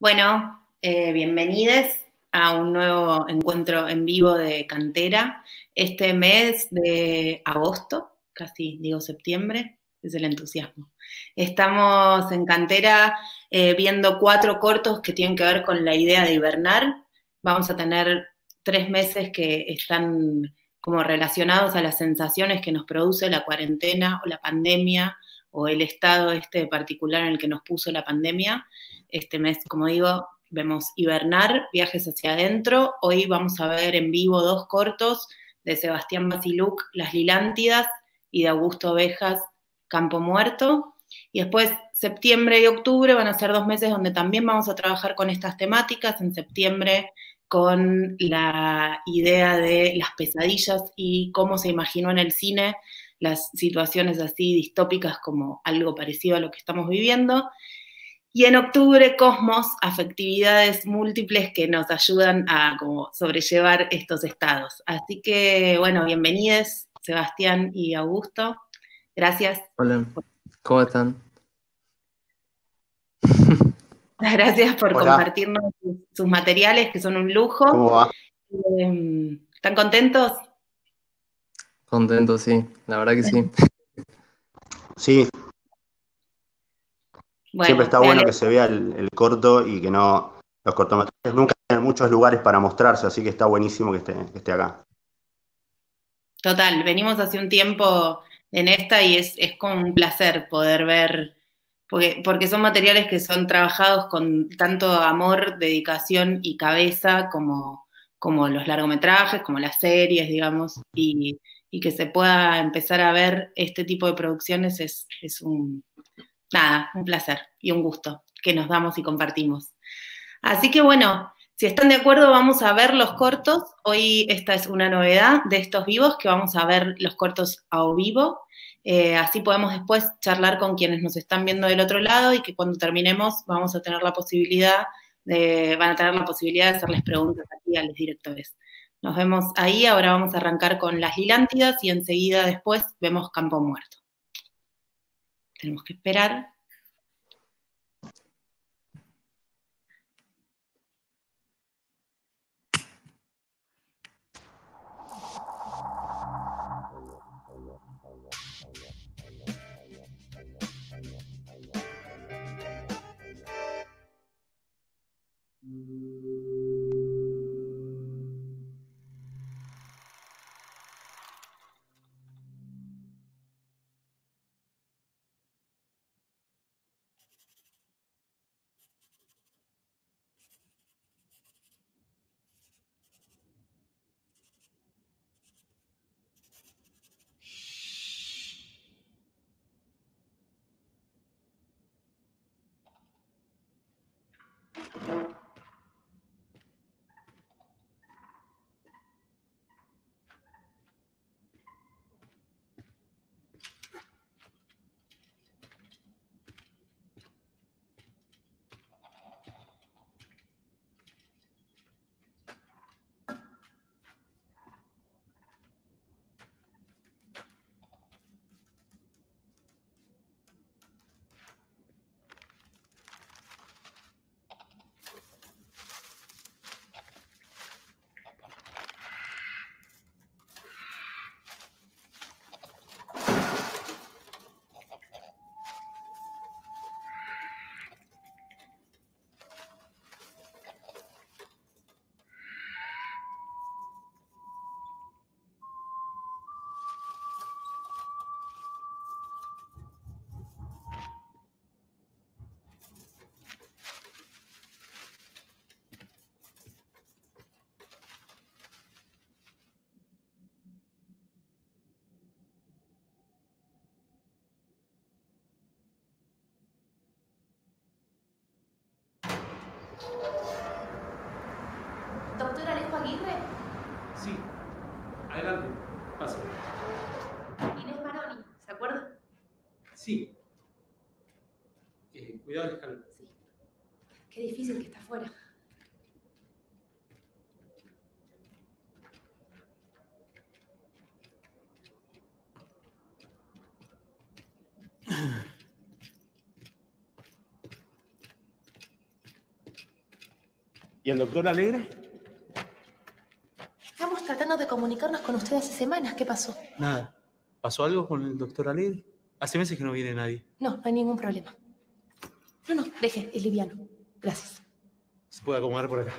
Bueno, eh, bienvenidos a un nuevo encuentro en vivo de Cantera. Este mes de agosto, casi digo septiembre, es el entusiasmo. Estamos en Cantera eh, viendo cuatro cortos que tienen que ver con la idea de hibernar. Vamos a tener tres meses que están como relacionados a las sensaciones que nos produce la cuarentena o la pandemia o el estado este particular en el que nos puso la pandemia. Este mes, como digo, vemos Hibernar, Viajes hacia adentro. Hoy vamos a ver en vivo dos cortos de Sebastián Basiluc, Las Lilántidas, y de Augusto Ovejas, Campo Muerto. Y después, septiembre y octubre van a ser dos meses donde también vamos a trabajar con estas temáticas. En septiembre con la idea de las pesadillas y cómo se imaginó en el cine las situaciones así distópicas como algo parecido a lo que estamos viviendo. Y en octubre, Cosmos, afectividades múltiples que nos ayudan a como, sobrellevar estos estados. Así que, bueno, bienvenidos, Sebastián y Augusto. Gracias. Hola, ¿cómo están? Gracias por compartirnos sus, materiales, que son un lujo. ¿Cómo va? Em, ¿Están contentos? Contentos, sí, la verdad que sí. Sí, Siempre está bueno que se vea el, corto y que no. Los cortometrajes nunca tienen muchos lugares para mostrarse, así que está buenísimo que esté, esté acá. Total, venimos hace un tiempo en esta y es, como un placer poder ver, porque, porque son materiales que son trabajados con tanto amor, dedicación y cabeza como, como los largometrajes, como las series, digamos, y, y que se pueda empezar a ver este tipo de producciones es, es un, nada, un placer y un gusto que nos damos y compartimos. Así que bueno, si están de acuerdo, vamos a ver los cortos. Hoy esta es una novedad de estos vivos, que vamos a ver los cortos a o vivo. Eh, así podemos después charlar con quienes nos están viendo del otro lado y que cuando terminemos vamos a tener la posibilidad de, van a tener la posibilidad de hacerles preguntas aquí a los directores. Nos vemos ahí, ahora vamos a arrancar con las gilántidas y enseguida después vemos Campo Muerto. Tenemos que esperar. ¿Doctor Alejo Aguirre? Sí. Adelante. Pase. Inés Maroni, ¿se acuerda? Sí. Eh, cuidado el escalón. Sí. Qué difícil que está afuera. ¿Y el doctor Alegre? Estamos tratando de comunicarnos con usted hace semanas. ¿Qué pasó? Nada. ¿Pasó algo con el doctor Alegre? Hace meses que no viene nadie. No, no hay ningún problema. No, no, deje, es liviano. Gracias. Se puede acomodar por acá.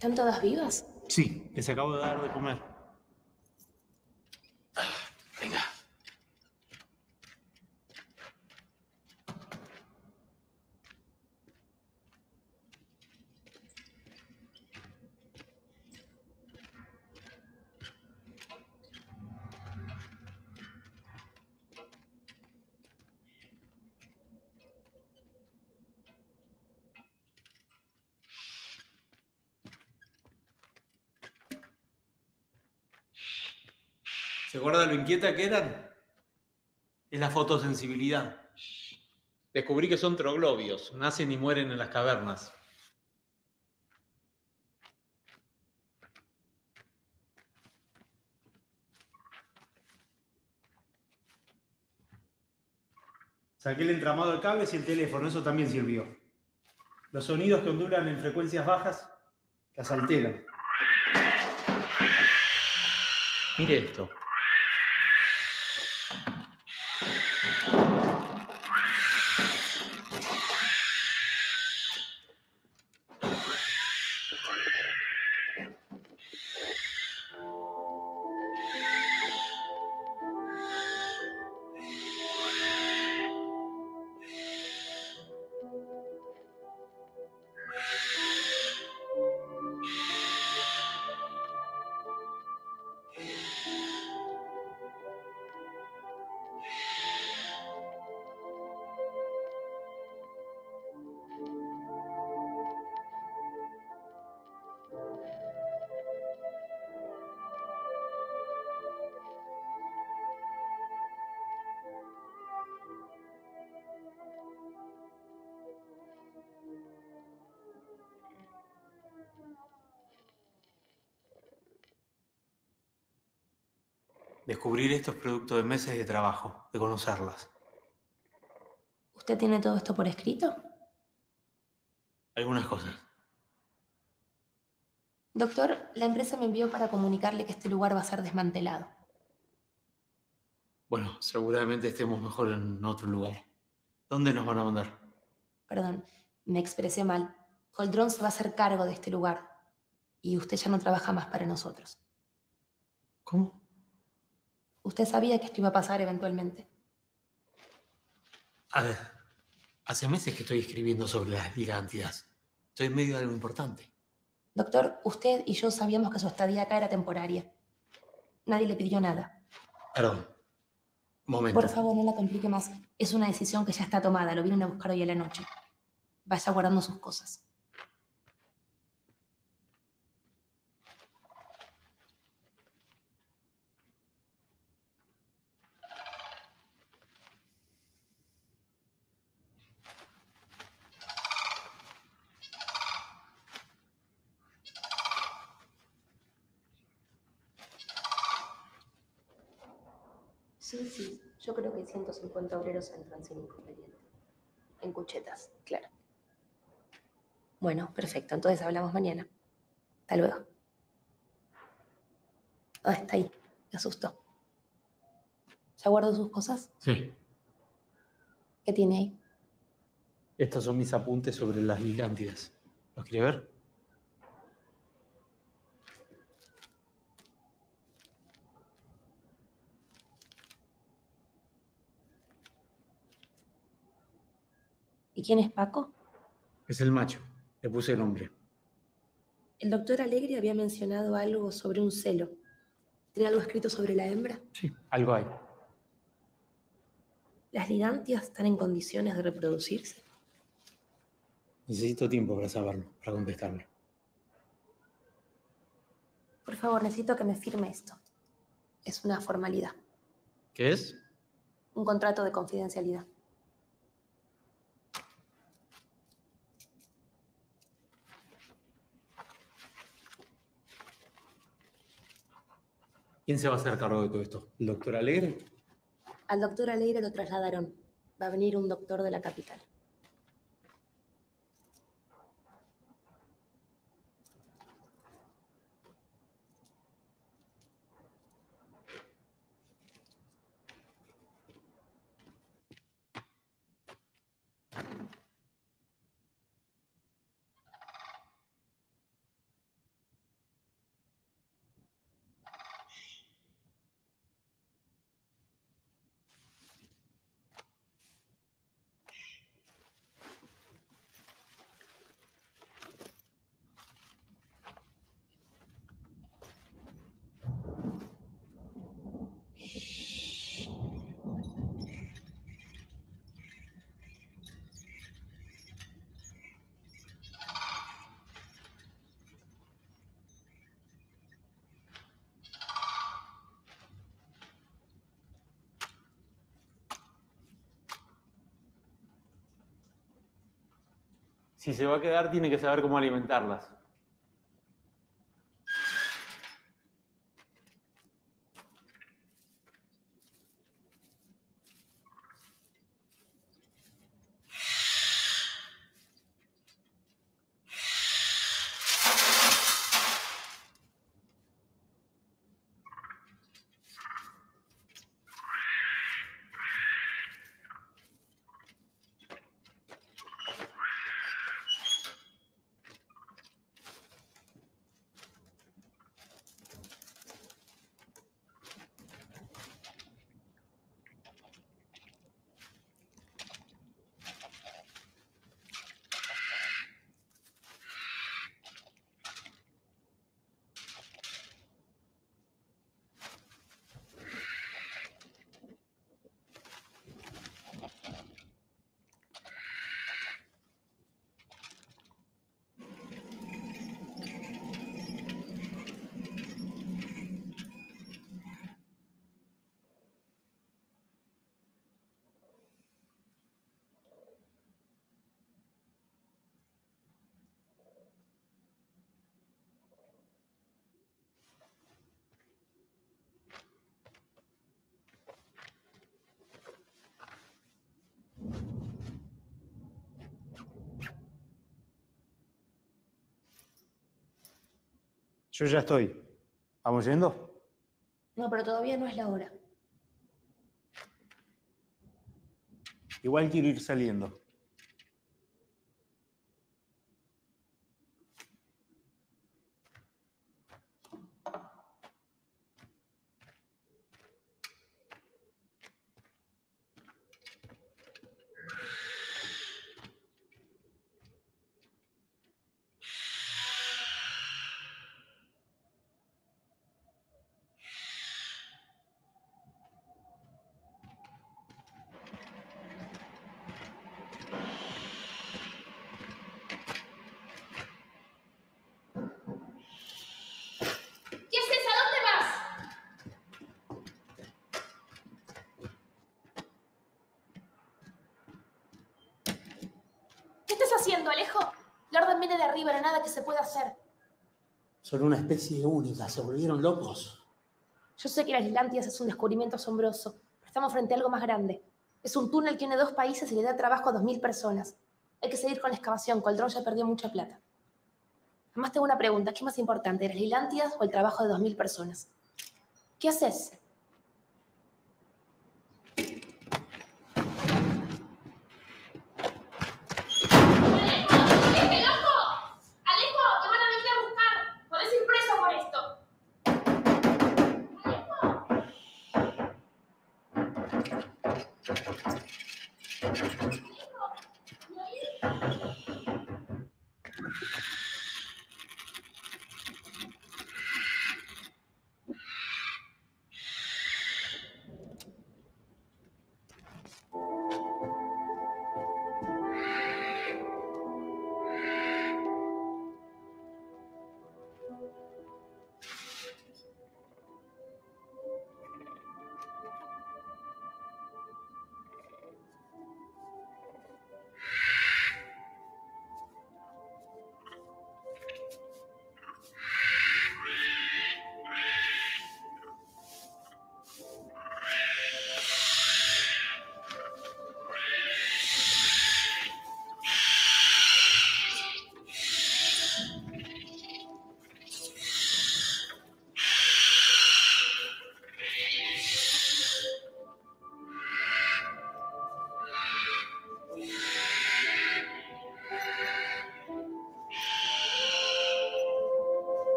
¿Están todas vivas? Sí, les acabo de dar de comer. Venga. ¿Se acuerda lo inquieta que eran? Es la fotosensibilidad. Descubrí que son troglobios, nacen y mueren en las cavernas. Saqué el entramado de cables y el teléfono, eso también sirvió. Los sonidos que ondulan en frecuencias bajas las alteran. Mire esto. Descubrir esto es producto de meses de trabajo, de conocerlas. ¿Usted tiene todo esto por escrito? Algunas cosas. Doctor, la empresa me envió para comunicarle que este lugar va a ser desmantelado. Bueno, seguramente estemos mejor en otro lugar. ¿Dónde nos van a mandar? Perdón, me expresé mal. Holdron se va a hacer cargo de este lugar. Y usted ya no trabaja más para nosotros. ¿Cómo? Usted sabía que esto iba a pasar eventualmente. A ver, hace meses que estoy escribiendo sobre las gigantidas. Estoy en medio de algo importante. Doctor, usted y yo sabíamos que su estadía acá era temporaria. Nadie le pidió nada. Perdón. Momento. Por favor, no la complique más. Es una decisión que ya está tomada. Lo vienen a buscar hoy a la noche. Vaya guardando sus cosas. Sí, sí. Yo creo que hay 150 obreros entran sin inconveniente. En cuchetas, claro. Bueno, perfecto. Entonces hablamos mañana. Hasta luego. Ah, está ahí. Me asustó. ¿Ya guardó sus cosas? Sí. ¿Qué tiene ahí? Estos son mis apuntes sobre las gigántidas. ¿Los quiere ver? ¿Y quién es Paco? Es el macho. Le puse el nombre. El doctor Alegre había mencionado algo sobre un celo. ¿Tiene algo escrito sobre la hembra? Sí, algo hay. ¿Las ligantias están en condiciones de reproducirse? Necesito tiempo para saberlo, para contestarle. Por favor, necesito que me firme esto. Es una formalidad. ¿Qué es? Un contrato de confidencialidad. ¿Quién se va a hacer cargo de todo esto? ¿El doctor Alegre? Al doctor Alegre lo trasladaron. Va a venir un doctor de la capital. Si se va a quedar, tiene que saber cómo alimentarlas. Yo ya estoy. ¿Vamos yendo? No, pero todavía no es la hora. Igual quiero ir saliendo. ¿Qué haces? ¿A dónde vas? ¿Qué estás haciendo, Alejo? La orden viene de arriba, no hay nada que se pueda hacer. Son una especie única, se volvieron locos. Yo sé que las Islandias es un descubrimiento asombroso, pero estamos frente a algo más grande. Es un túnel que une dos países y le da trabajo a 2.000 personas. Hay que seguir con la excavación, Coldron ya perdió mucha plata. Además tengo una pregunta, ¿qué es más importante, las Islandias o el trabajo de 2.000 personas? ¿Qué haces?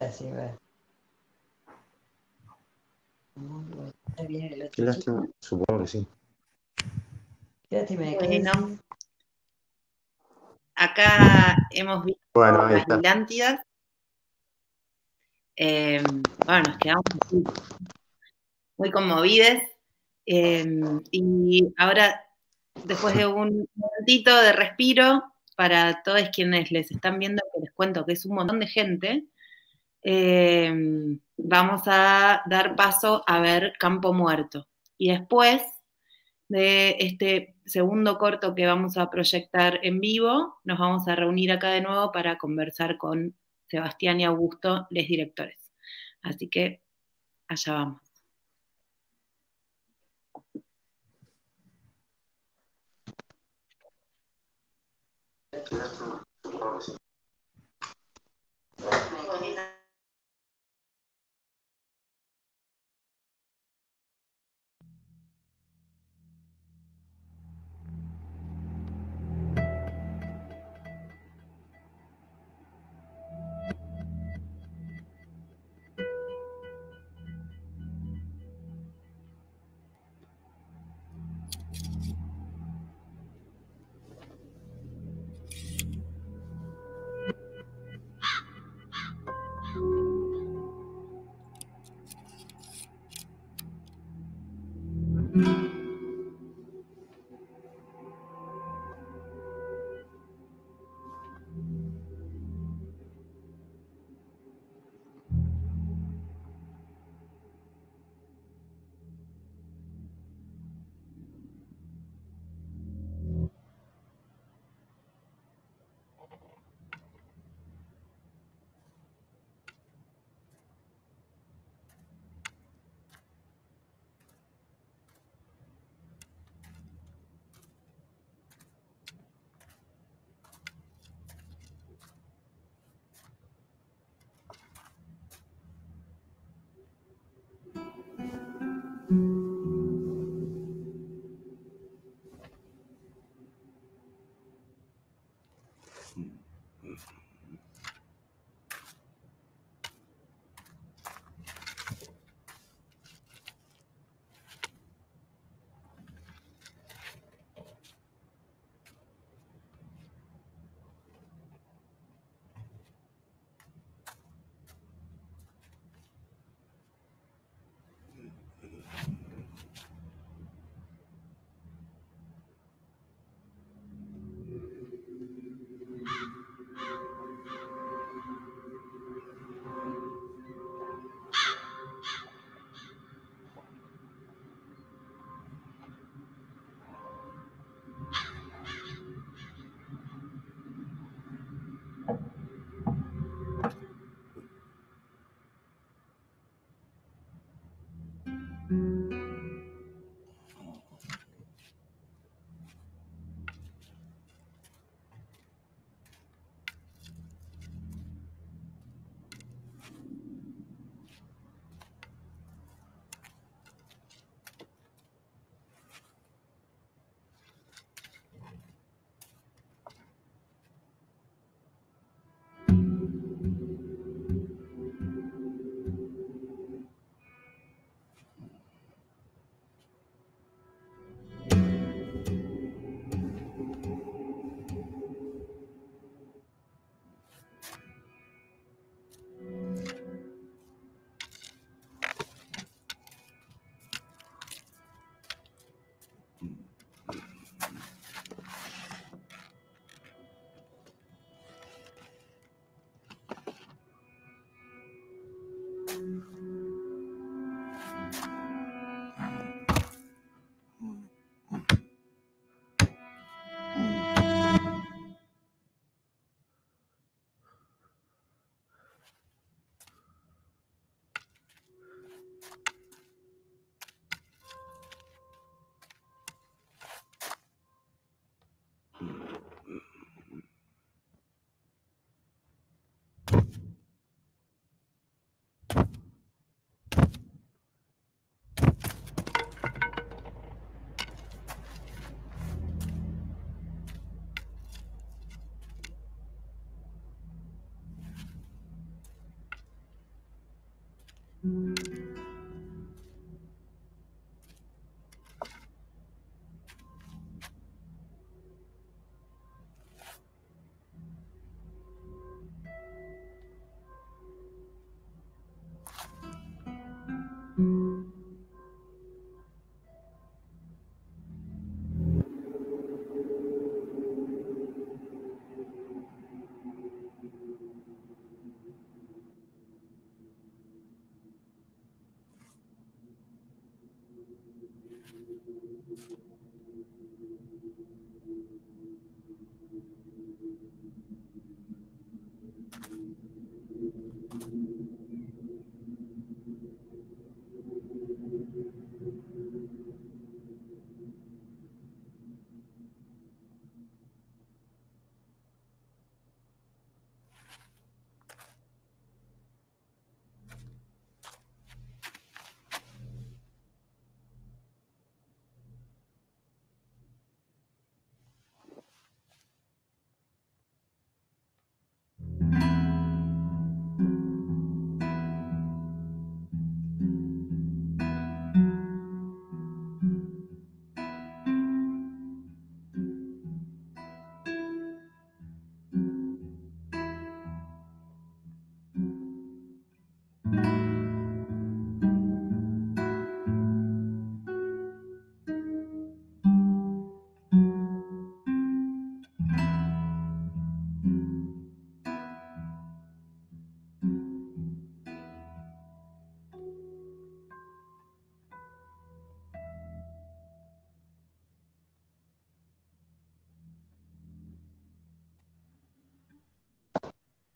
Así va. Está bien el otro Qué lástima. chico. Supongo que sí. Qué lástima de que Bueno. Acá hemos visto Bueno, las. Atlántidas. Eh, bueno, nos quedamos así, muy conmovides. Eh, y ahora, después de un momentito de respiro, para todos quienes les están viendo, que les cuento que es un montón de gente, Em, vamos a dar paso a ver Campo Muerto. Y después de este segundo corto que vamos a proyectar en vivo, nos vamos a reunir acá de nuevo para conversar con Sebastián y Augusto, les directores. Así que allá vamos. Gracias.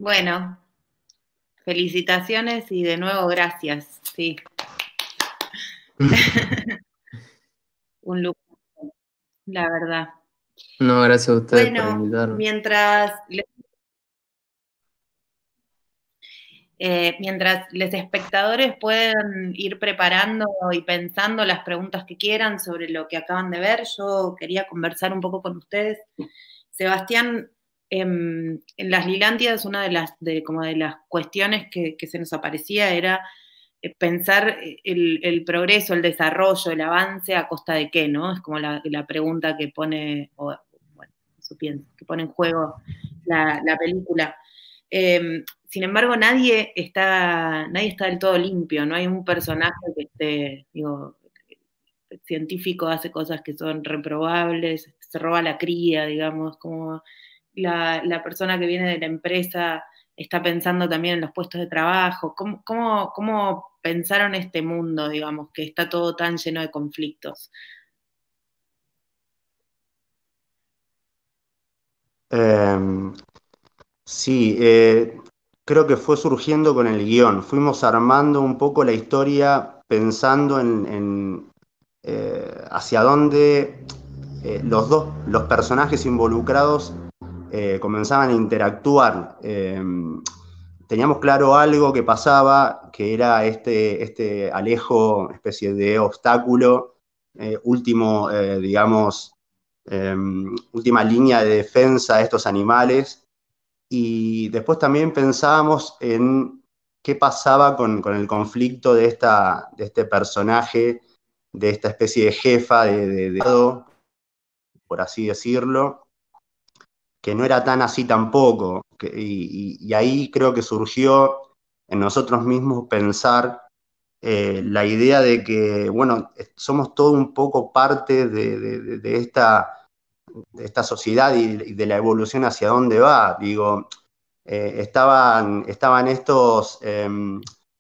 Bueno, felicitaciones y de nuevo gracias, sí. Un lujo, la verdad. No, gracias a ustedes por invitarme. mientras les, eh, mientras los espectadores pueden ir preparando y pensando las preguntas que quieran sobre lo que acaban de ver, yo quería conversar un poco con ustedes. Sebastián, en las Lilantias una de las, como de las cuestiones que, se nos aparecía era eh, pensar el, el progreso, el desarrollo, el avance a costa de qué, ¿no? Es como la, pregunta que pone, o, bueno, eso pienso, que pone en juego la, la película. Eh, sin embargo, nadie está, nadie está del todo limpio, no hay un personaje que esté, científico hace cosas que son reprobables, se roba la cría, digamos, como la, persona que viene de la empresa está pensando también en los puestos de trabajo. ¿Cómo, cómo, pensaron este mundo, digamos, que está todo tan lleno de conflictos? Eh, sí, eh, creo que fue surgiendo con el guion. Fuimos armando un poco la historia pensando en, en, eh, hacia dónde eh, los dos, los personajes involucrados eh, comenzaban a interactuar. Eh, teníamos claro algo que pasaba, que era este, este Alejo, especie de obstáculo, eh, último, eh, digamos, eh, última línea de defensa de estos animales. Y después también pensábamos en qué pasaba con, con el conflicto de, esta, de este personaje, de esta especie de jefa, de, de, de por así decirlo, que no era tan así tampoco. Y, ahí creo que surgió en nosotros mismos pensar eh, la idea de que, bueno, somos todo un poco parte de, de, de esta, esta, sociedad y, de la evolución hacia dónde va. Digo, eh, estaban, estaban estos, eh,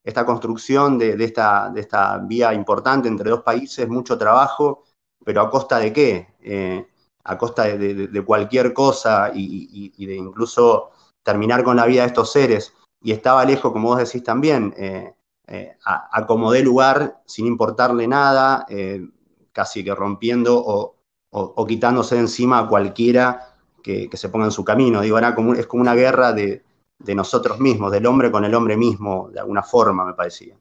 esta construcción de, esta, de esta vía importante entre dos países, mucho trabajo, pero a costa de qué? Eh, a costa de, cualquier cosa y, de incluso terminar con la vida de estos seres. Y estaba lejos, como vos decís también, eh, eh, a, a, como de lugar, sin importarle nada, eh, casi que rompiendo o, quitándose de encima a cualquiera que, se ponga en su camino. Digo, es como una guerra de, de, nosotros mismos, del hombre con el hombre mismo, de alguna forma, me parecía.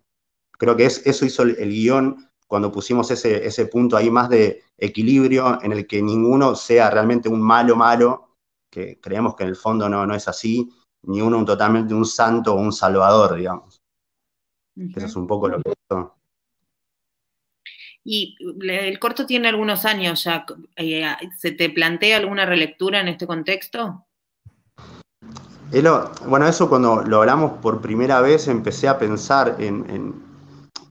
Creo que es, eso hizo el, el guion cuando pusimos ese, ese punto ahí más de equilibrio en el que ninguno sea realmente un malo malo, que creemos que en el fondo no, no es así, ni uno un, totalmente un santo o un salvador, digamos. Eso es un poco lo que pasó. Y el corto tiene algunos años ya. Eh, ¿Se te plantea alguna relectura en este contexto? bueno, eso cuando lo hablamos por primera vez empecé a pensar en,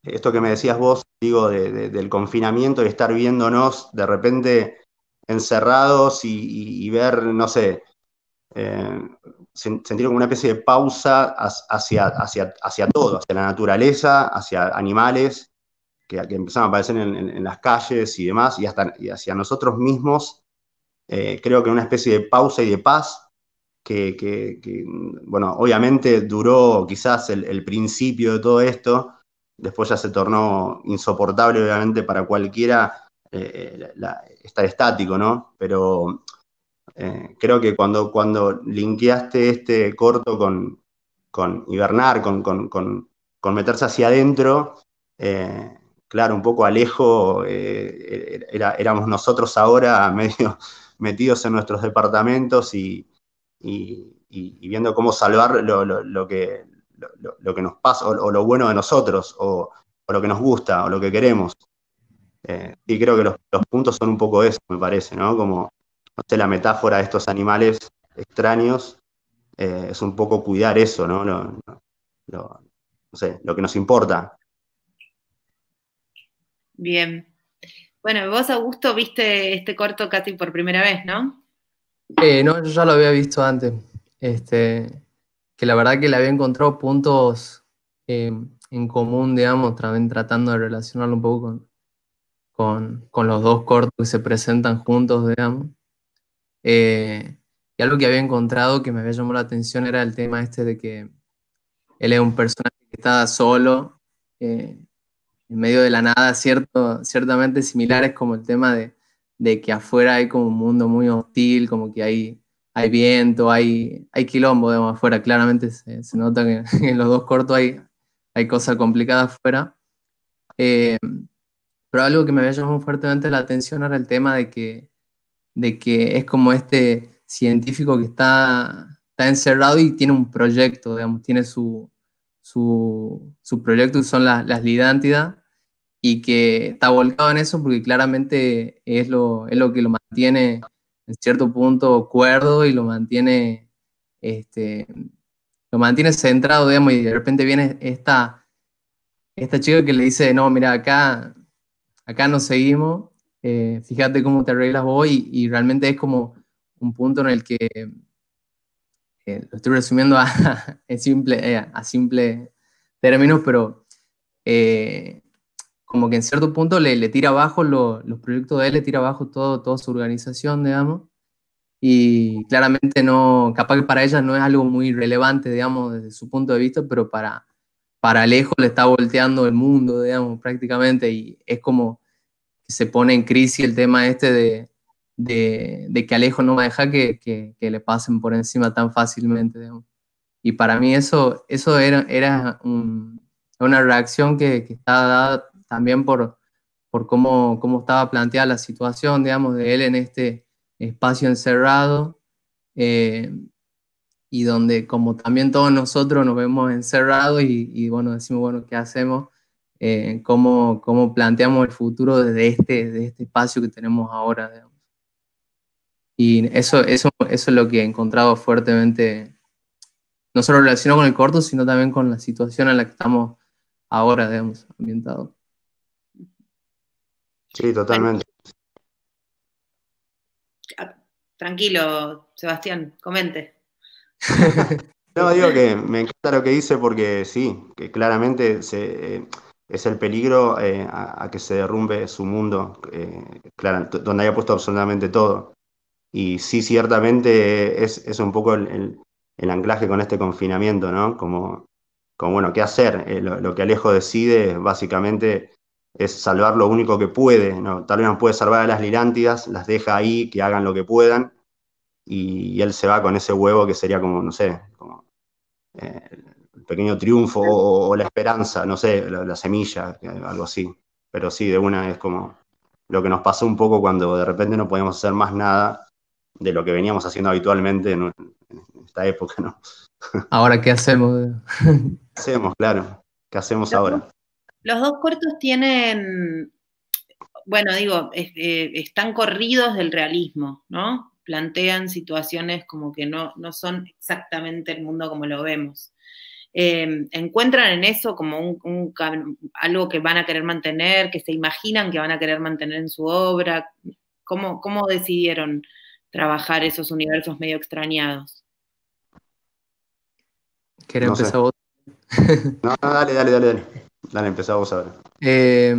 esto que me decías vos, digo, del confinamiento y estar viéndonos de repente encerrados y, ver, no sé, eh, sentir como una especie de pausa hacia, hacia, hacia todo, hacia la naturaleza, hacia animales, que, que empezaron a aparecer en, las calles y demás, y, hasta, y hacia nosotros mismos, eh, creo que una especie de pausa y de paz, que, bueno, obviamente duró quizás el, principio de todo esto, después ya se tornó insoportable, obviamente, para cualquiera eh, estar estático, ¿no? Pero eh, creo que cuando, cuando linkeaste este corto con, con hibernar, con, con, meterse hacia adentro, eh, claro, un poco Alejo, eh, era, éramos nosotros ahora medio metidos en nuestros departamentos y, viendo cómo salvar lo, que, lo, que nos pasa, o, lo bueno de nosotros, o, lo que nos gusta, o lo que queremos. y creo que los, los, puntos son un poco eso, me parece, ¿no? Como no sé, la metáfora de estos animales extraños eh, es un poco cuidar eso, ¿no? Lo, no sé, lo que nos importa. Bien. Bueno, vos, Augusto, viste este corto casi por primera vez, ¿no? Eh, no, yo ya lo había visto antes. Este, que la verdad que le había encontrado puntos eh, en común, digamos, también tratando de relacionarlo un poco con, con, los dos cortos que se presentan juntos, digamos. Eh, y algo que había encontrado que me había llamado la atención era el tema este de que él es un personaje que está solo, eh, en medio de la nada, cierto, ciertamente similares como el tema de, de, que afuera hay como un mundo muy hostil, como que hay, hay viento, hay, hay quilombo de afuera, claramente se, nota que en los dos cortos hay, hay cosas complicadas afuera. Eh, pero algo que me había llamado fuertemente la atención era el tema de que de que es como este científico que está, está encerrado y tiene un proyecto, digamos, tiene su, su, su proyecto son las, las lidántidas y que está volcado en eso porque claramente es lo, es lo que lo mantiene en cierto punto cuerdo y lo mantiene, este, lo mantiene centrado, digamos, y de repente viene esta, esta chica que le dice, no, mira, acá, acá nos seguimos eh, fíjate cómo te arreglas vos y, realmente es como un punto en el que eh, lo estoy resumiendo a, simple, eh, a simple términos, pero como que en cierto punto le, le tira abajo los proyectos de él, le tira abajo todo, toda su organización, digamos, y claramente no, capaz que para ella no es algo muy relevante, digamos, desde su punto de vista, pero para, para Alejo le está volteando el mundo, digamos, prácticamente, y es como se pone en crisis el tema este de, de, que Alejo no va a dejar que, que, le pasen por encima tan fácilmente. Y para mí eso, eso era, era una reacción que, que, estaba dada también por, por cómo, cómo, estaba planteada la situación, digamos, de él en este espacio encerrado. Eh, y donde como también todos nosotros nos vemos encerrados y, bueno, decimos, bueno, ¿qué hacemos? eh, cómo, cómo, planteamos el futuro desde este, de este espacio que tenemos ahora. Y eso, eso, eso es lo que he encontrado fuertemente, no solo relacionado con el corto, sino también con la situación en la que estamos ahora, digamos, ambientados. Sí, totalmente. Tranquilo, Sebastián, comente. no, digo que me encanta lo que dice porque sí, que claramente se, eh, es el peligro eh, a, que se derrumbe su mundo, eh, claro, donde haya puesto absolutamente todo. Y sí, ciertamente es, un poco el, anclaje con este confinamiento, ¿no? Como, como bueno, ¿qué hacer? Eh, lo, que Alejo decide básicamente es salvar lo único que puede, ¿no? Tal vez no puede salvar a las lirántidas, las deja ahí, que hagan lo que puedan, y, él se va con ese huevo que sería como, no sé, como pequeño triunfo o, la esperanza, no sé, la, semilla, algo así. Pero sí, de una es como lo que nos pasó un poco cuando de repente no podíamos hacer más nada de lo que veníamos haciendo habitualmente en, esta época, ¿no? Ahora, ¿qué hacemos? hacemos, claro. que hacemos ahora. Los dos cortos tienen, bueno, digo, es- eh, están corridos del realismo, ¿no? Plantean situaciones como que no, no son exactamente el mundo como lo vemos. Eh, ¿Encuentran en eso como un, algo que van a querer mantener, que se imaginan que van a querer mantener en su obra? ¿Cómo, cómo decidieron trabajar esos universos medio extrañados? ¿Querés No sé. empezar vos? No, no, dale, dale, dale, dale. Dale, empezá vos ahora. Eh,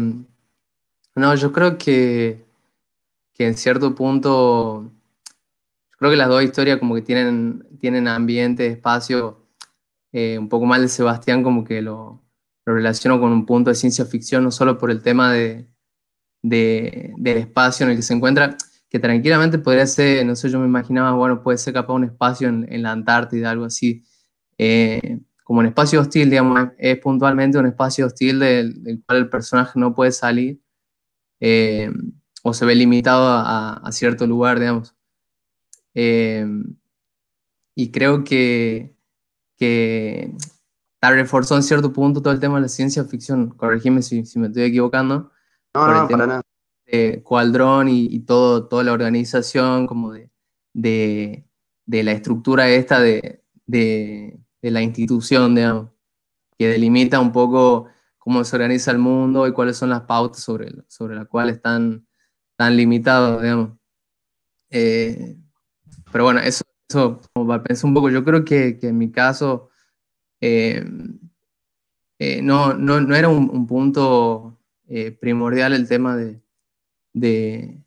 no, yo creo que, que en cierto punto, yo creo que las dos historias como que tienen, tienen ambiente, espacio, eh, un poco más de Sebastián como que lo, lo relaciono con un punto de ciencia ficción, no solo por el tema de, de- del espacio en el que se encuentra, que tranquilamente podría ser, no sé, yo me imaginaba, bueno, puede ser capaz un espacio en, en la Antártida, algo así, eh, como un espacio hostil, digamos, es, puntualmente un espacio hostil del, del cual el personaje no puede salir eh, o se ve limitado a, a cierto lugar, digamos. Eh, y creo que, que reforzado en cierto punto todo el tema de la ciencia ficción, corregime si, si me estoy equivocando, No, no, para nada. de Cualdrón y, y todo, toda la organización, como de, de, de la estructura esta de, de, de la institución, digamos, que delimita un poco cómo se organiza el mundo y cuáles son las pautas sobre, sobre las cuales están, están limitados, digamos. Eh, pero bueno, eso, eso como para pensar un poco, yo creo que, que en mi caso eh, eh, no, no, no era un, un punto primordial el tema de, de,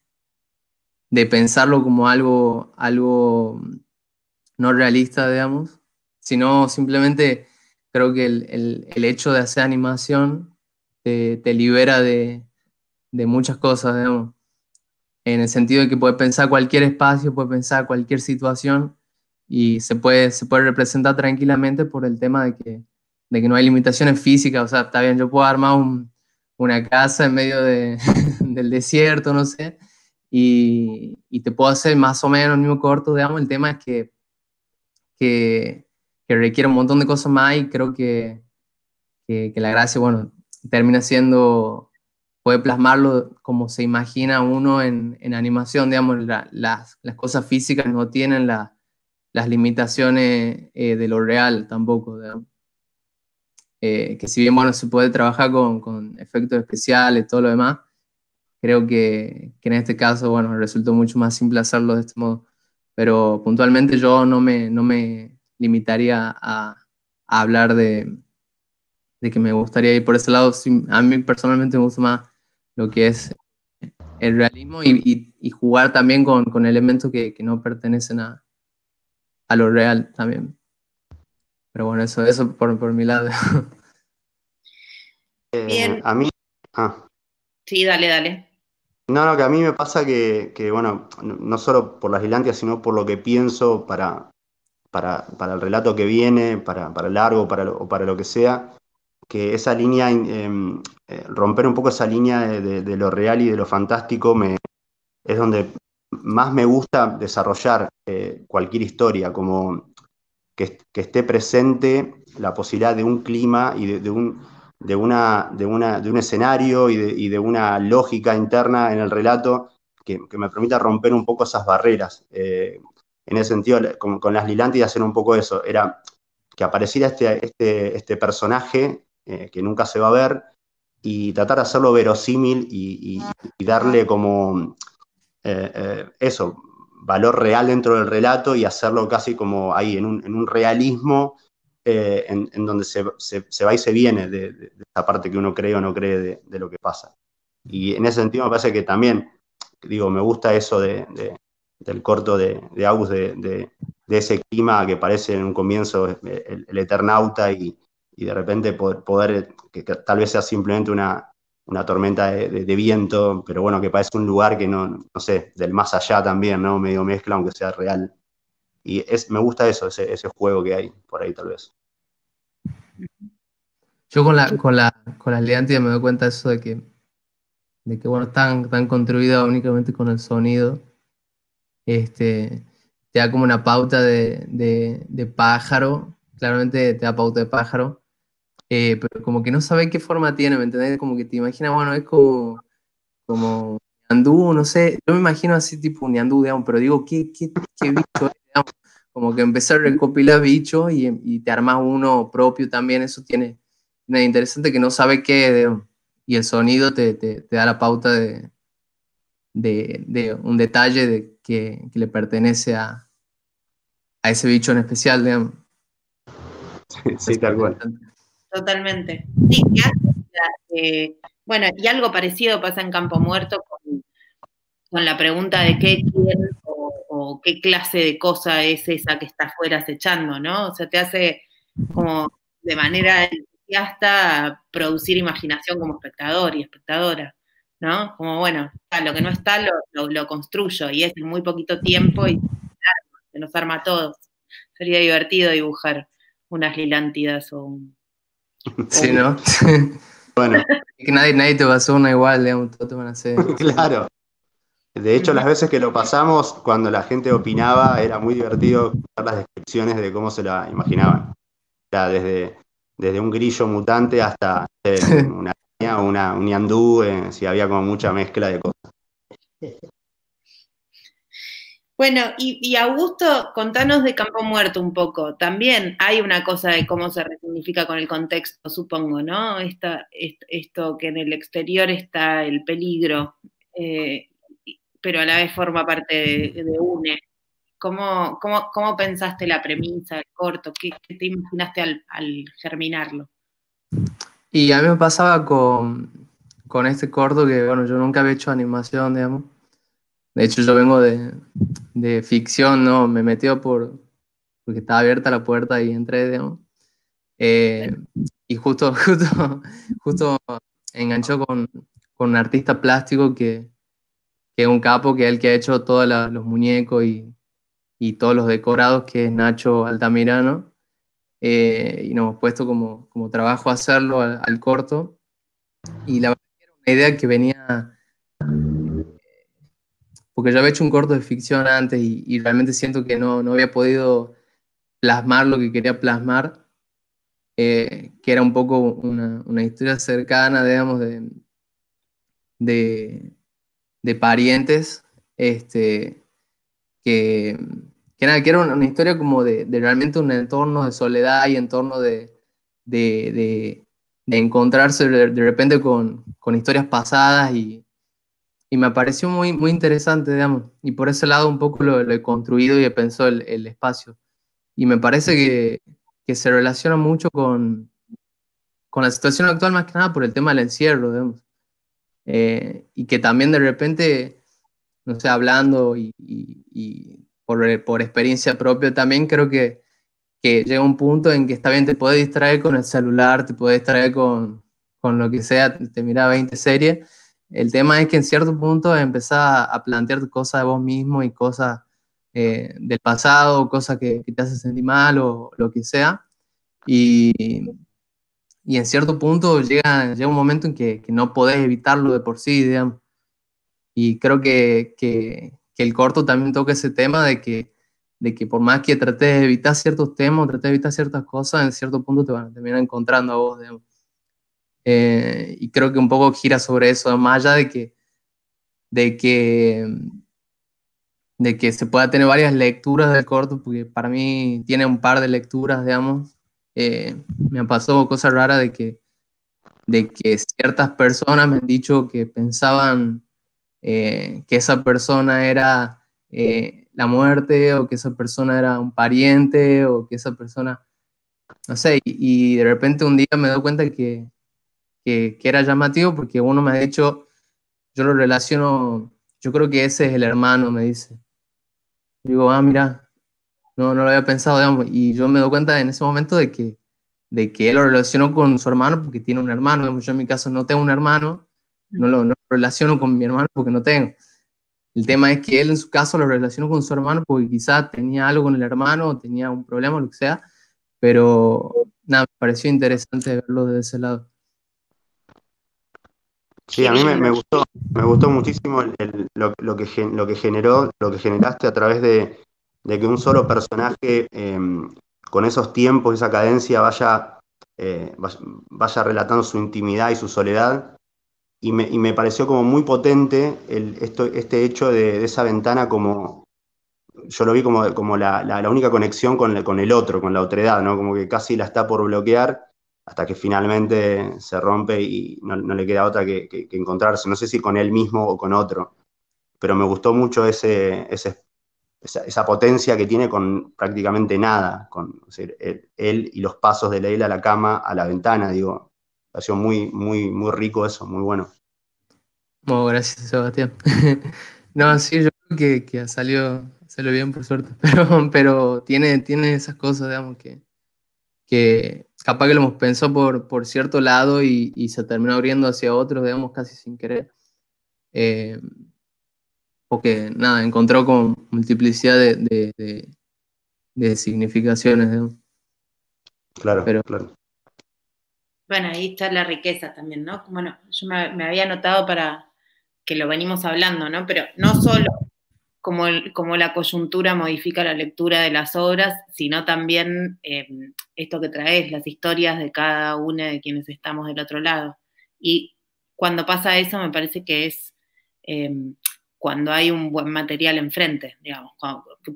de pensarlo como algo, algo no realista, digamos, sino simplemente creo que el, el- el hecho de hacer animación te, te libera de, de muchas cosas, digamos, en el sentido de que puedes pensar cualquier espacio, puedes pensar cualquier situación y se puede, se puede representar tranquilamente por el tema de que, de que no hay limitaciones físicas, o sea, está bien, yo puedo armar un- una casa en medio de- del desierto, no sé, y, y te puedo hacer más o menos el mismo corto, digamos, el tema es que, que, que requiere un montón de cosas más y creo que, que, que la gracia, bueno, termina siendo, puede plasmarlo como se imagina uno en, en animación, digamos, la- las, las cosas físicas no tienen la- las limitaciones eh, de lo real tampoco. Eh, que si bien, bueno, se puede trabajar con, con efectos especiales, todo lo demás, creo que, que en este caso, bueno, resultó mucho más simple hacerlo de este modo. Pero puntualmente yo no me, no me limitaría a, a hablar de, de que me gustaría ir por ese lado. A mí personalmente me gusta más lo que es el realismo y, y- y jugar también con, con elementos que, que no pertenecen a, a lo real también. Pero bueno, eso, eso por, por mi lado. Eh, Bien. a mí, ah, Sí, dale, dale. no, no, que a mí me pasa que, que, bueno, no, no solo por las Islandias, sino por lo que pienso para, para, para el relato que viene, para, para el largo para lo, o para lo que sea, que esa línea, em, eh, romper un poco esa línea de, de- de lo real y de lo fantástico me, es donde más me gusta desarrollar eh, cualquier historia, como que, que esté presente la posibilidad de un clima y de, de un, de, una, de, una, de un escenario y de, y de una lógica interna en el relato que, que me permita romper un poco esas barreras. Eh, en ese sentido, con, con las Lilántidas era un poco eso, era que apareciera este, este, este personaje eh, que nunca se va a ver y tratar de hacerlo verosímil y, darle como eh, eh, eso, valor real dentro del relato y hacerlo casi como ahí, en un, en un realismo en, donde se, se- va y se viene de, de- de esa parte que uno cree o no cree de, de lo que pasa. Y en ese sentido me parece que también, digo, me gusta eso de- del corto de, de August, de, de- ese clima que parece en un comienzo eh, el, Eternauta y, y de repente poder, poder, que, tal vez sea simplemente una, una tormenta de, viento, pero bueno, que parece un lugar que no, no sé, del más allá también, ¿no? Medio mezcla, aunque sea real. Y es, me gusta eso, ese, ese juego que hay por ahí tal vez. Yo con la, con la, con me doy cuenta de eso de que, de que bueno, están, están construidas únicamente con el sonido. Este, te da como una pauta de, de, de pájaro, claramente te da pauta de pájaro, eh, pero como que no sabe qué forma tiene, ¿me entendés? Como que te imaginas, bueno, es como, como ñandú, no sé, yo me imagino así tipo un ñandú, digamos, pero digo, ¿qué, qué, qué bicho es? Digamos? Como que empezar a recopilar bichos y, y, te armas uno propio también, eso tiene, tiene interesante que no sabe qué, digamos, y el sonido te, te, te da la pauta de, de, de, un detalle de que, que le pertenece a, a ese bicho en especial, digamos. Sí, tal cual. Totalmente. Sí, eh, bueno, y algo parecido pasa en Campo Muerto con, con la pregunta de qué quién o, o, qué clase de cosa es esa que está afuera acechando, ¿no? O sea, te hace como de manera entusiasta producir imaginación como espectador y espectadora, ¿no? Como, bueno, lo que no está lo, lo, lo construyo y es en muy poquito tiempo y se nos arma a todos. Sería divertido dibujar unas lilántidas o un... Sí, ¿no? Bueno, que nadie, nadie te pasó una igual, digamos, todos te van a hacer. claro. De hecho, las veces que lo pasamos, cuando la gente opinaba, era muy divertido ver las descripciones de cómo se la imaginaban. O sea, desde, desde un grillo mutante hasta eh, una una, un yandú, si había como mucha mezcla de cosas. Bueno, y, Augusto, contanos de Campo Muerto un poco. También hay una cosa de cómo se resignifica con el contexto, supongo, ¿no? Esta, esto que en el exterior está el peligro, eh, pero a la vez forma parte de, UNE. ¿Cómo, cómo, cómo pensaste la premisa, el corto? ¿Qué, qué te imaginaste al, al, germinarlo? Y a mí me pasaba con, con este corto que, bueno, yo nunca había hecho animación, digamos de hecho, yo vengo de, de ficción, ¿no? Me metió por, porque estaba abierta la puerta y entré, digamos. Eh, y justo, justo, justo enganchó con, con un artista plástico que, que, es un capo, que es el que ha hecho todos los muñecos y, y, todos los decorados, que es Nacho Altamirano. Eh, y nos hemos puesto como, como trabajo hacerlo al, corto. Y la verdad era una idea que venía porque yo había hecho un corto de ficción antes y, y realmente siento que no, no, había podido plasmar lo que quería plasmar, eh, que era un poco una, una, historia cercana, digamos, de, de, de parientes, este, que, que, nada, que era una, una historia como de, de, realmente un entorno de soledad y entorno de, de, de encontrarse de, repente con, con historias pasadas y, y me pareció muy, muy interesante, digamos, y por ese lado un poco lo, lo he construido y he pensado el, el, espacio. Y me parece que, que se relaciona mucho con, con, la situación actual, más que nada por el tema del encierro, digamos. Eh, y que también de repente, no sé, hablando y, y, y por, por, experiencia propia también, creo que, que llega un punto en que está bien, te puedes distraer con el celular, te puedes distraer con, con lo que sea, te mira 20 series el tema es que en cierto punto empezás a plantear cosas de vos mismo y cosas eh, del pasado, cosas que, que, te hacen sentir mal o lo que sea. Y, y en cierto punto llega, llega un momento en que, que, no podés evitarlo de por sí, digamos. Y creo que, que, el corto también toca ese tema de que, de que por más que trates de evitar ciertos temas, trates de evitar ciertas cosas, en cierto punto te van a terminar encontrando a vos, digamos. Eh, y creo que un poco gira sobre eso, más allá de que, de que, de que se pueda tener varias lecturas del corto, porque para mí tiene un par de lecturas, digamos. Eh, me pasó cosa rara de que, de que ciertas personas me han dicho que pensaban eh, que esa persona era eh, la muerte o que esa persona era un pariente o que esa persona, no sé, y, y de repente un día me doy cuenta que, que, que, era llamativo porque uno me ha dicho, yo lo relaciono, yo creo que ese es el hermano, me dice. Digo, ah, mira, no, no lo había pensado, digamos, y yo me doy cuenta en ese momento de que, de que él lo relacionó con su hermano porque tiene un hermano, yo en mi caso no tengo un hermano, no lo, no relaciono con mi hermano porque no tengo. El tema es que él en su caso lo relacionó con su hermano porque quizás tenía algo con el hermano, tenía un problema, lo que sea, pero nada, me pareció interesante verlo de ese lado. Sí, a mí me, gustó, me gustó muchísimo lo, que, lo que generó, lo que generaste a través de, de que un solo personaje eh, con esos tiempos, esa cadencia, vaya eh, vaya relatando su intimidad y su soledad. Y me, pareció como muy potente el, esto, este hecho de, esa ventana como, yo lo vi como, como la, única conexión con, con, el otro, con la otredad, ¿no? Como que casi la está por bloquear hasta que finalmente se rompe y no, le queda otra que, encontrarse. No sé si con él mismo o con otro, pero me gustó mucho ese, esa, potencia que tiene con prácticamente nada, con él, y los pasos de Leila a la cama, a la ventana, digo. Ha sido muy, muy, muy rico eso, muy bueno. Bueno, gracias, Sebastián. no, sí, yo creo que, que ha salido, salió bien, por suerte, pero, pero tiene, tiene esas cosas, digamos, que, que capaz que lo hemos pensado por, por cierto lado y, se terminó abriendo hacia otro, digamos, casi sin querer. Eh, porque, nada, encontró con multiplicidad de, de, significaciones, digamos. Claro, Pero, claro. Bueno, ahí está la riqueza también, ¿no? Bueno, yo me, había notado para que lo venimos hablando, ¿no? Pero no solo como, la coyuntura modifica la lectura de las obras, sino también em, esto que traes, las historias de cada una de quienes estamos del otro lado. Y cuando pasa eso, me parece que es em, cuando hay un buen material enfrente, digamos,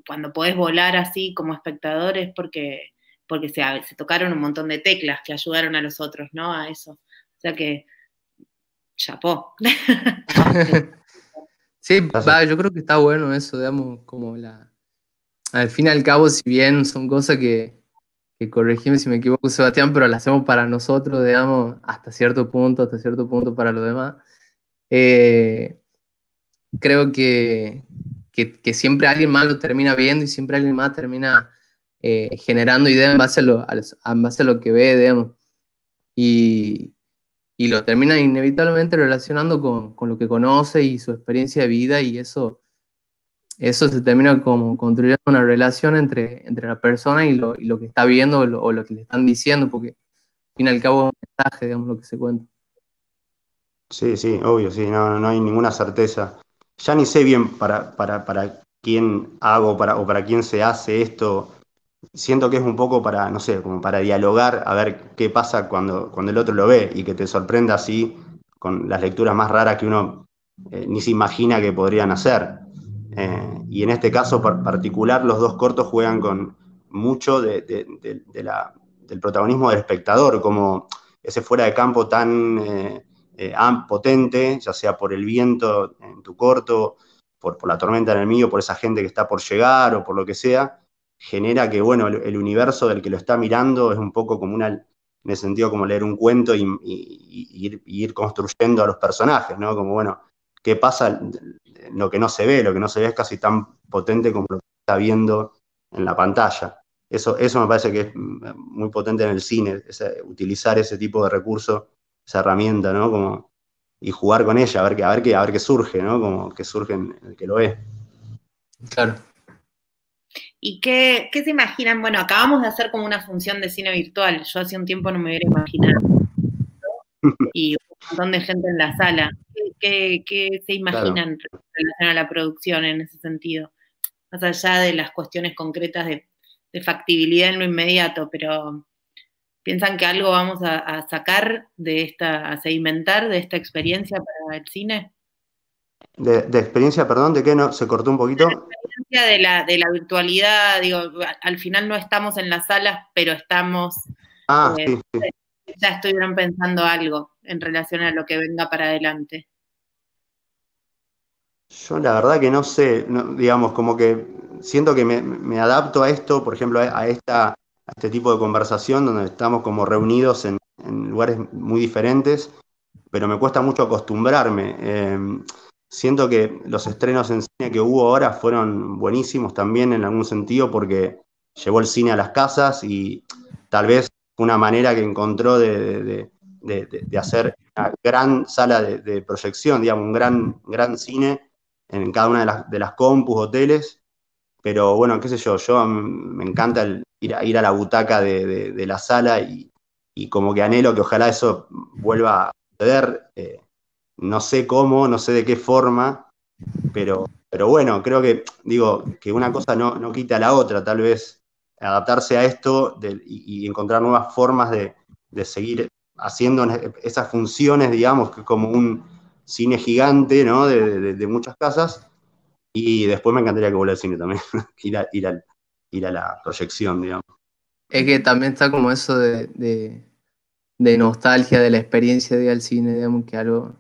cuando, podés volar así como espectadores porque, porque se, se tocaron un montón de teclas que ayudaron a los otros, ¿no? A eso. O sea que, chapó. Sí, yo creo que está bueno eso, digamos, como la... Al fin y al cabo, si bien son cosas que, que corregime si me equivoco, Sebastián, pero las hacemos para nosotros, digamos, hasta cierto punto, hasta cierto punto para los demás. Eh, creo que, que, siempre alguien más lo termina viendo y siempre alguien más termina eh, generando ideas en base a, lo, en base a lo que ve, digamos. Y, y lo termina inevitablemente relacionando con, con, lo que conoce y su experiencia de vida y eso, eso se termina como construyendo una relación entre, entre la persona y lo, y lo que está viendo o lo, que le están diciendo, porque al fin y al cabo es un mensaje, digamos, lo que se cuenta. Sí, sí, obvio, sí, no, no hay ninguna certeza. Ya ni sé bien para, para, para quién hago para, o para quién se hace esto siento que es un poco para, no sé, como para dialogar, a ver qué pasa cuando, cuando el otro lo ve y que te sorprenda así con las lecturas más raras que uno eh, ni se imagina que podrían hacer. Eh, y en este caso particular, los dos cortos juegan con mucho de, del protagonismo del espectador, como ese fuera de campo tan eh, potente, ya sea por el viento en tu corto, por, por la tormenta en el mío, por esa gente que está por llegar o por lo que sea, genera que, bueno, el, universo del que lo está mirando es un poco como una, en el sentido como leer un cuento y, ir, construyendo a los personajes, ¿no? Como, bueno, ¿qué pasa? Lo que no se ve, lo que no se ve es casi tan potente como lo que está viendo en la pantalla. Eso, eso me parece que es muy potente en el cine, utilizar ese tipo de recurso, esa herramienta, ¿no? Como, y jugar con ella, a ver qué, a ver qué, a ver qué surge, ¿no? Como que surge en el que lo ve. Claro. ¿Y qué, se imaginan? Bueno, acabamos de hacer como una función de cine virtual. Yo hace un tiempo no me hubiera imaginado. Y un montón de gente en la sala. ¿Qué, se imaginan en relación a la producción en ese sentido? Más allá de las cuestiones concretas de, factibilidad en lo inmediato, pero ¿piensan que algo vamos a, sacar de esta, a sedimentar de esta experiencia para el cine? De, experiencia, perdón, ¿de qué no? ¿Se cortó un poquito? de la, de la virtualidad, digo, al final no estamos en las salas, pero estamos... Ah, eh, sí, Ya estuvieron pensando algo en relación a lo que venga para adelante. Yo la verdad que no sé, digamos, como que siento que me, adapto a esto, por ejemplo, a, esta, este tipo de conversación donde estamos como reunidos en, lugares muy diferentes, pero me cuesta mucho acostumbrarme. Eh, Siento que los estrenos en cine que hubo ahora fueron buenísimos también en algún sentido porque llevó el cine a las casas y tal vez una manera que encontró de, hacer una gran sala de, proyección, digamos, un gran, gran cine en cada una de las, de las compus, hoteles. Pero bueno, qué sé yo, yo me encanta ir, a, ir a la butaca de, la sala y, como que anhelo que ojalá eso vuelva a suceder. Eh, no sé cómo, no sé de qué forma, pero, pero bueno, creo que, digo, que una cosa no, no quita la otra, tal vez adaptarse a esto y, encontrar nuevas formas de, de seguir haciendo esas funciones, digamos, que como un cine gigante, ¿no? De, de- muchas casas. Y después me encantaría que vuelva al cine también, ir, a, ir, al- ir a la proyección, digamos. Es que también está como eso de nostalgia de la experiencia de ir al cine, digamos, que algo,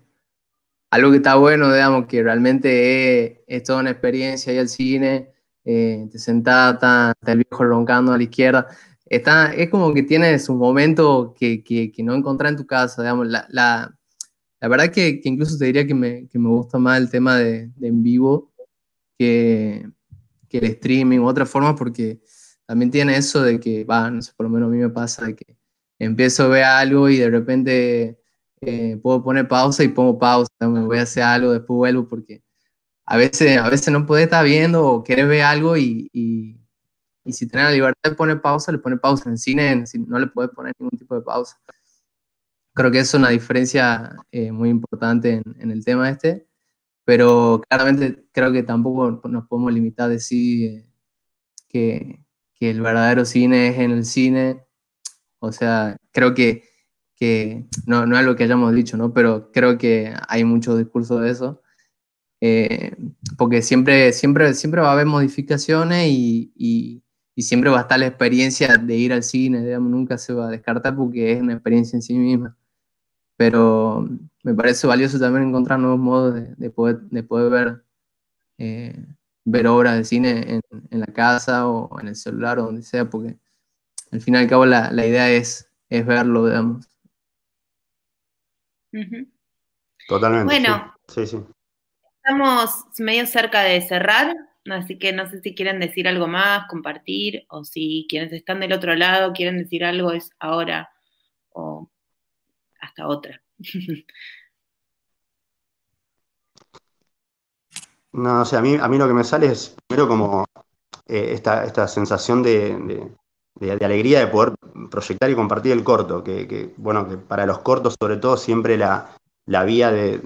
algo que está bueno, digamos, que realmente es, es toda una experiencia ir al cine, eh, te sentás, está, está el viejo roncando a la izquierda, está, es como que tiene su momento que, que, que no encontrás en tu casa, digamos, la, la, la verdad que, que incluso te diría que me, me gusta más el tema de, de en vivo que, el streaming u otra forma, porque también tiene eso de que, va, no sé, por lo menos a mí me pasa de que empiezo a ver algo y de repente eh, puedo poner pausa y pongo pausa, me voy a hacer algo, después vuelvo, porque a veces, a veces no puedes estar viendo o quieres ver algo y, y, y si tienes la libertad de poner pausa, le pones pausa. En cine no le puedes poner ningún tipo de pausa. Creo que es una diferencia eh, muy importante en, en el tema este, pero claramente creo que tampoco nos podemos limitar a decir eh, que, que el verdadero cine es en el cine. O sea, creo que, que no, no es lo que hayamos dicho, ¿no? Pero creo que hay mucho discurso de eso. Eh, porque siempre, siempre, siempre va a haber modificaciones y, y- siempre va a estar la experiencia de ir al cine, digamos, nunca se va a descartar porque es una experiencia en sí misma. Pero me parece valioso también encontrar nuevos modos de, de poder, de poder ver, eh, ver obras de cine en, en la casa o en el celular o donde sea, porque al fin y al cabo la, la idea es, es verlo, digamos. Totalmente. Bueno. Sí, sí. sí. Estamos medio cerca de cerrar, así que no sé si quieren decir algo más, compartir, o si quienes están del otro lado quieren decir algo, es ahora o hasta otra. No, o sea, a mí, a mí lo que me sale es primero como eh, esta, esta sensación de, de- de- alegría de poder proyectar y compartir el corto, que, bueno, que para los cortos sobre todo siempre la, la vía de,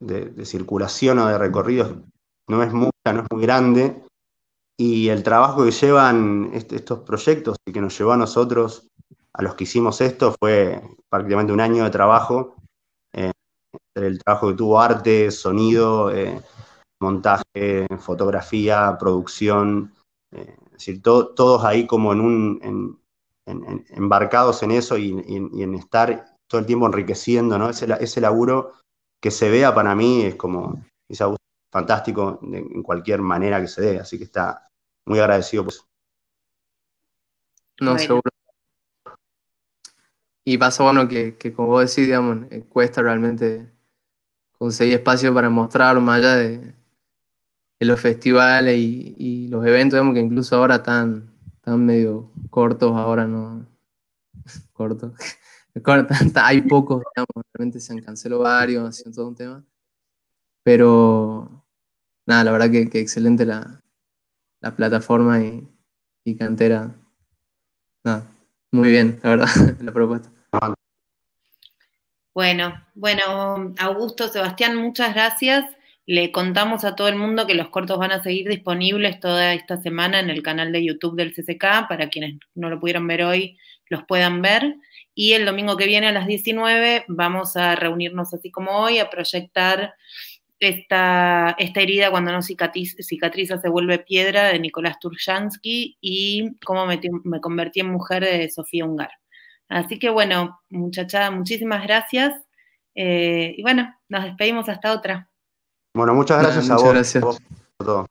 de- circulación o de recorrido no es mucha, no es muy grande, y el trabajo que llevan est- estos proyectos y que nos llevó a nosotros, a los que hicimos esto, fue prácticamente un año de trabajo, eh, el trabajo que tuvo arte, sonido, eh, montaje, fotografía, producción, eh, es decir, to- todos ahí como en un, en- en- en- embarcados en eso y, y- y en estar todo el tiempo enriqueciendo, ¿no? Ese, ese laburo que se vea para mí es como, es fantástico de- en cualquier manera que se dé, así que está muy agradecido por eso. No, Bueno. seguro. Y pasa bueno que, que como vos decís, digamos, eh, cuesta realmente conseguir espacio para mostrar más allá de, de los festivales y, los eventos, digamos, que incluso ahora están, están medio cortos, ahora no cortos. Hay pocos, digamos, realmente se han cancelado varios, ha sido todo un tema. Pero nada, la verdad que, que excelente la, la plataforma y, y cantera. Nada, muy bien, la verdad, la propuesta. Bueno, bueno, Augusto, Sebastián, muchas gracias. Le contamos a todo el mundo que los cortos van a seguir disponibles toda esta semana en el canal de YouTube del CCK, para quienes no lo pudieron ver hoy, los puedan ver. Y el domingo que viene a las 19 vamos a reunirnos así como hoy, a proyectar esta, esta herida cuando no cicatriz- cicatriza se vuelve piedra de Nicolás Turjansky y cómo me, me convertí en mujer de Sofía Ungar. Así que bueno, muchachada, muchísimas gracias. Eh, y bueno, nos despedimos hasta otra. Bueno, muchas Nada, gracias a muchas vos, gracias. a vos por todo.